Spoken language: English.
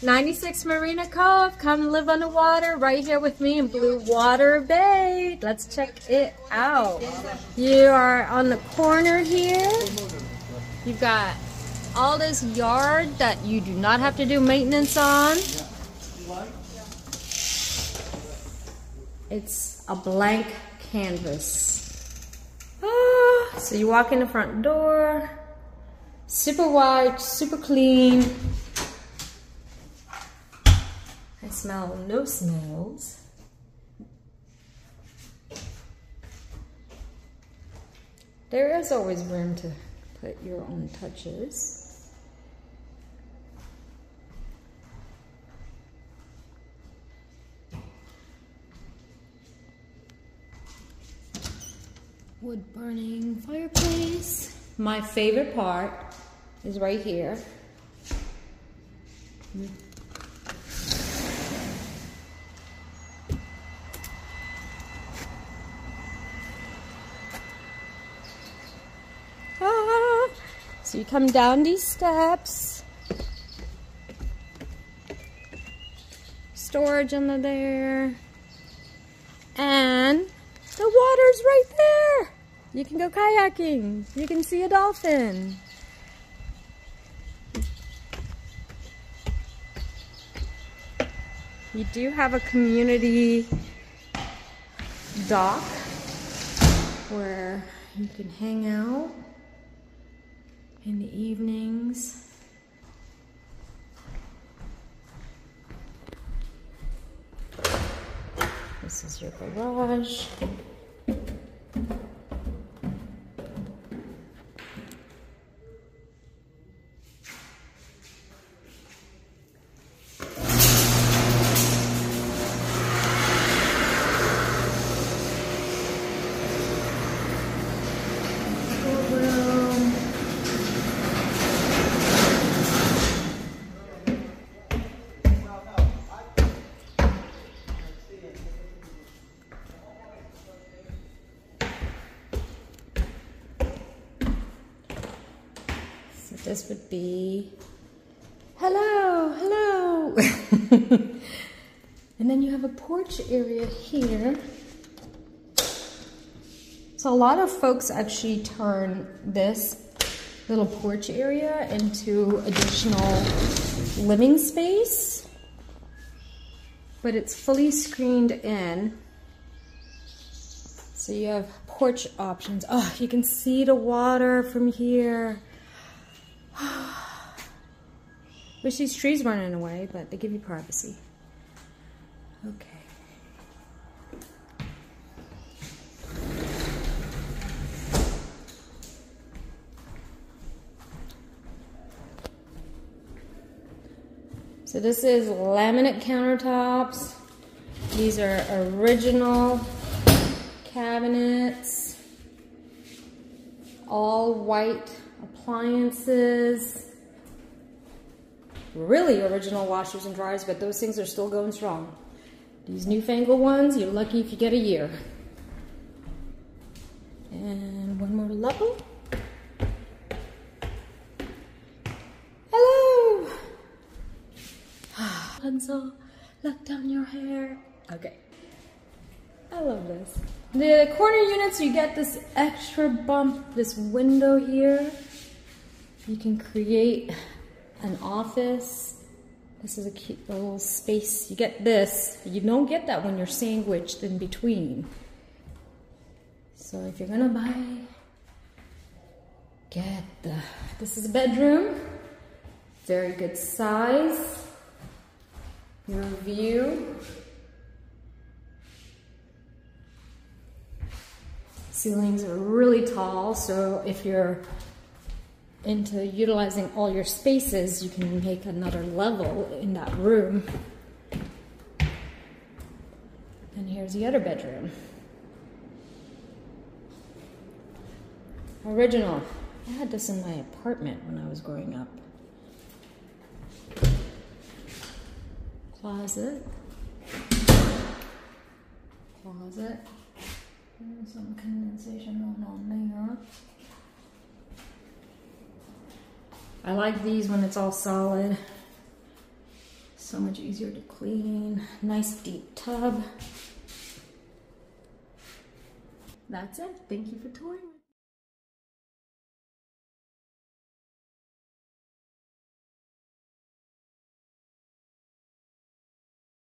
96 Marina Cove. Come live on the water right here with me in Bluewater Bay. Let's check it out. You are on the corner here. You've got all this yard that you do not have to do maintenance on. It's a blank canvas. Ah, so you walk in the front door. Super white, super clean. I smell no smells. There is always room to put your own touches. Wood burning fireplace. My favorite part is right here. Ah, so you come down these steps. Storage under there. And the water's right there. You can go kayaking. You can see a dolphin. You do have a community dock where you can hang out in the evenings. This is your garage. This would be hello, hello. and then you have a porch area here. So a lot of folks actually turn this little porch area into additional living space, but it's fully screened in. So you have porch options. Oh, you can see the water from here. Wish these trees weren't in the way, but they give you privacy. Okay. So this is laminate countertops. These are original cabinets. All white appliances. Really original washers and dryers, but those things are still going strong. These newfangled ones, you're lucky if you get a year. And one more level. Hello! Pencil, look down your hair. Okay. I love this. The corner units, you get this extra bump, this window here. You can create an office. This is a cute little space. You get this. You don't get that when you're sandwiched in between. So if you're gonna buy, get the, this is a bedroom. Very good size. Your view. Ceilings are really tall, so if you're into utilizing all your spaces, you can make another level in that room. And here's the other bedroom. Original. I had this in my apartment when I was growing up. Closet. Closet. There's some condensation going on there. I like these when it's all solid. So much easier to clean. Nice deep tub. That's it. Thank you for touring